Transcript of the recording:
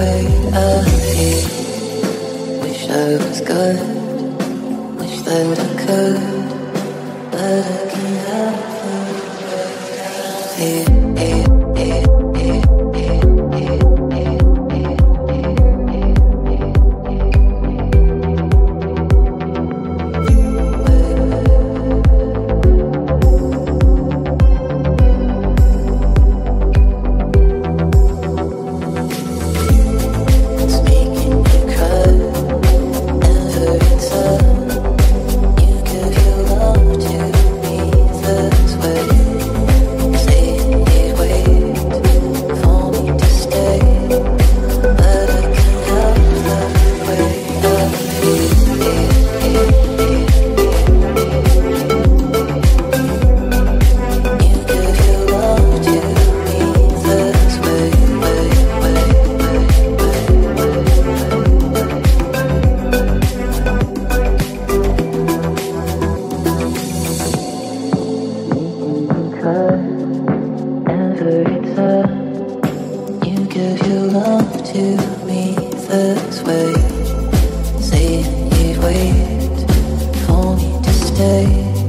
way. Wish I was good, wish that I could, but I can't give your love to me this way. Say you'd wait for me to stay.